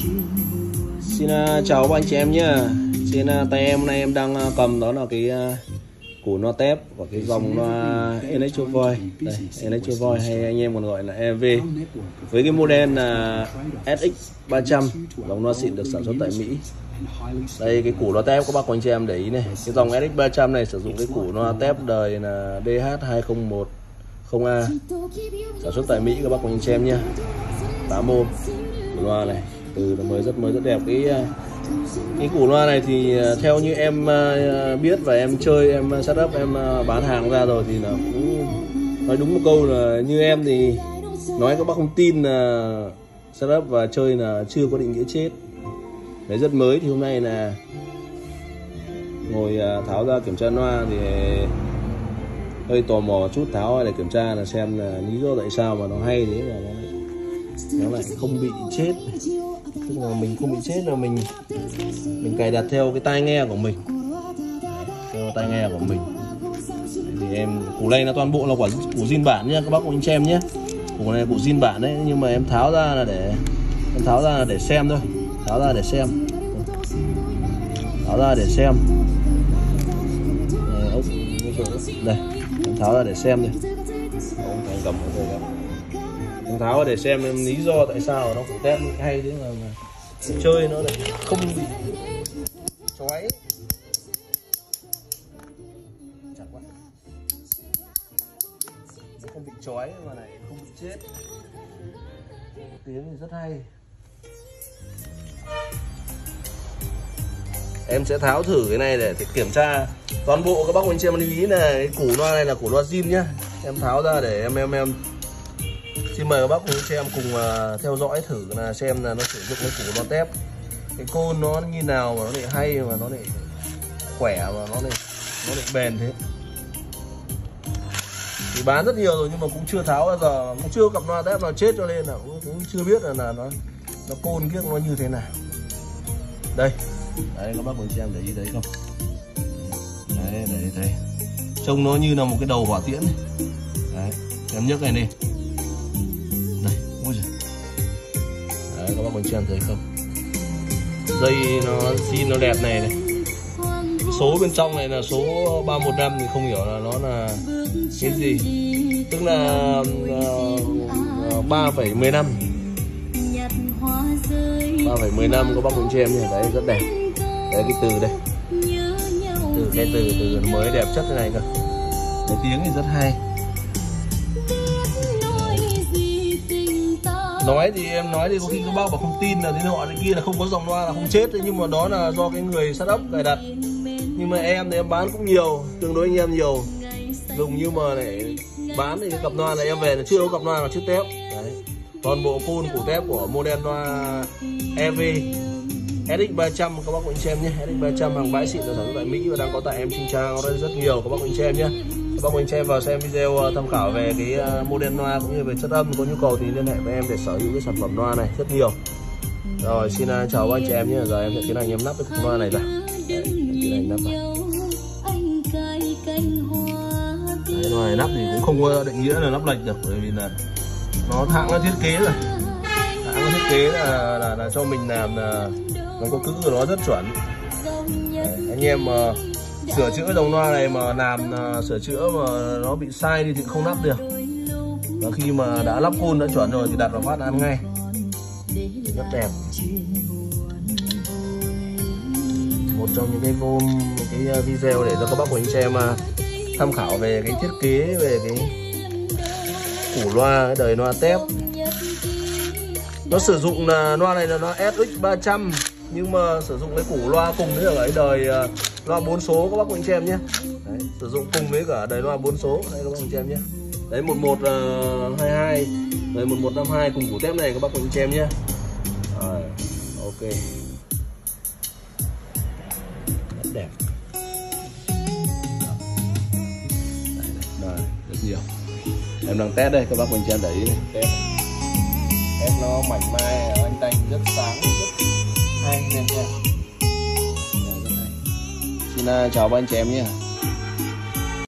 Xin uh, chào các anh chị em nhé. Trên uh, à, tay em hôm nay em đang uh, cầm đó là cái uh, củ no tép và cái dòng loa Electro Voice Đây, Electro hay anh em còn gọi là EV Với cái model là SX300 Dòng loa xịn được sản xuất tại Mỹ. Đây cái củ loa tép các bác anh chị em để ý này. Cái dòng SX300 này sử dụng cái củ loa tép đời là DH2010A sản xuất tại Mỹ các bác anh chị em nhé. 8 ôm loa này từ mới rất mới rất đẹp. Cái ờ, cái củ loa này thì ờ, theo như em ờ, biết và em chơi, em setup em bán hàng ra rồi thì là cũng nói đúng một câu là như em thì nói các bác không tin là setup và chơi là chưa có định nghĩa chết. Đấy, rất mới. Thì hôm nay là ngồi tháo ra kiểm tra loa thì hơi tò mò chút, tháo để kiểm tra là xem là lý do tại sao mà nó hay thế mà nó nó lại không bị chết tức là mình không bị chết là mình mình cài đặt theo cái tai nghe của mình. Theo tai nghe của mình. Thì em củ này là toàn bộ là quả củ zin bản nhé các bác anh chị em nhé củ này củ zin bản đấy, nhưng mà em tháo ra là để, em tháo ra là để xem thôi. Tháo ra để xem. Tháo ra để xem. Đây, em tháo ra để xem đây ông thành cầm em tháo để xem em lý do tại sao nó cũng test hay thế mà, mà chơi nó lại không bị chói chặt quá. Nó không bị chói mà lại không bị chết. Tiếng thì rất hay. Em sẽ tháo thử cái này để kiểm tra toàn bộ các bác anh chị em lưu ý là cái củ loa này là củ loa zin nhá. Em tháo ra để em em em xin mời các bác cùng xem cùng uh, theo dõi thử là xem là nó sử dụng cái củ non tép. Cái côn nó như nào mà nó lại hay mà nó lại khỏe mà nó lại nó lại bền thế. Thì bán rất nhiều rồi nhưng mà cũng chưa tháo bao giờ. Cũng chưa cặp loa tép nào chết cho nên là cũng, cũng chưa biết là, là nó nó côn kiếc nó như thế nào. Đây. Đấy các bác cùng xem để ý thấy không? Đấy để thấy. Trông nó như là một cái đầu hỏa tiễn. Đấy em nhấc này đi. Đấy các bác mình xem thấy không? Dây nó zin nó đẹp này này. Cái số bên trong này là số 315 thì không hiểu là nó là cái gì. Tức là ờ, ba phẩy mười năm. ba phẩy mười năm, các bác chị em nhỉ? Đấy, rất đẹp. Đấy, cái từ đây. Từ cái từ từ mới đẹp chất thế này cơ. Cái tiếng thì rất hay. Nói thì em nói thì có khi các bác bảo không tin là thế họ thế kia là không có dòng loa là không chết nhưng mà đó là do cái người setup cài đặt. Nhưng mà em thì em bán cũng nhiều, tương đối anh em nhiều. Dùng như mà để bán thì cái cặp loa này em về là chưa có cặp loa là chưa tép. Đấy. Toàn bộ phun của tép của model loa EV Eric 300 các bác anh xem nhé. Eric 300 hàng bãi xịn được sản xuất tại Mỹ và đang có tại em Trinh Trang. Rất nhiều các bác anh xem nhé. Các bác anh xem vào xem video ờ, tham khảo về cái ờ, model loa cũng như về chất âm. Có nhu cầu thì liên hệ với em để sở hữu cái sản phẩm loa này rất nhiều. Rồi xin ờ, chào các anh chị em nhé. Giờ em sẽ tiến hành em lắp cái loa này ra. Đấy, tiến hành lắp vào Đấy, loa này lắp thì cũng không có định nghĩa là lắp lệch được bởi vì là nó hãng nó thiết kế rồi. Hãng nó thiết kế là, là, là cho mình làm là nó có cữ của nó rất chuẩn. Đấy, anh em mà uh, sửa chữa dòng loa này mà làm uh, sửa chữa mà nó bị sai đi thì không lắp được. Và khi mà đã lắp côn đã chuẩn rồi thì đặt vào phát ăn ngay. Rất đẹp. Một trong những cái vô cái ờ, video để cho các bác của anh xem uh, tham khảo về cái thiết kế về cái củ loa cái đời loa tép. Nó sử dụng là loa này là loa SX300 nhưng mà sử dụng cái củ loa cùng với cả cái đời à, loa 4 số các bác anh chị em nhé. Đấy, sử dụng cùng với cả đời loa 4 số. Đây các bác anh chị em nhé. Đấy 1122 à, năm 1152 cùng củ tép này các bác anh chị em nhé. Rồi ok. Rất đẹp. Đây, rất nhiều. Em đang test đây các bác anh chị em để ý. Test. Test nó mảnh mai rất hay nha xin ờ, chào các anh chị em nhé.